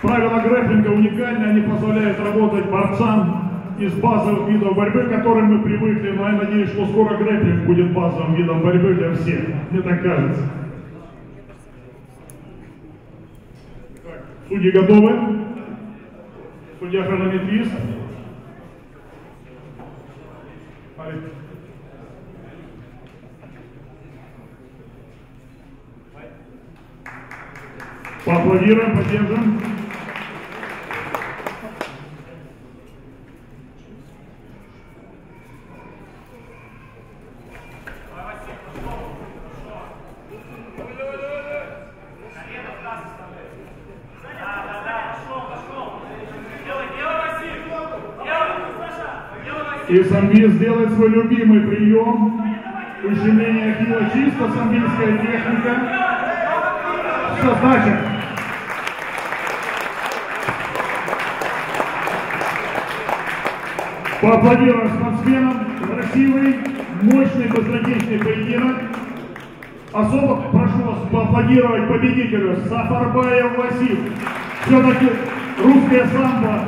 Правила грэпплинга уникальны, они позволяют работать борцам из базовых видов борьбы, к которым мы привыкли, но я надеюсь, что скоро грэпплинг будет базовым видом борьбы для всех. Мне так кажется. Судьи готовы? Судья хронометрист. Поаплодируем, поддержим. И самбист сделает свой любимый прием. Ущемление ахилла чисто, самбийская техника. Все, значит. Поаплодируем спортсменам. Красивый, мощный, быстротечный поединок. Особо прошу вас поаплодировать победителю Сафарбаев Василь. Все-таки русская самбо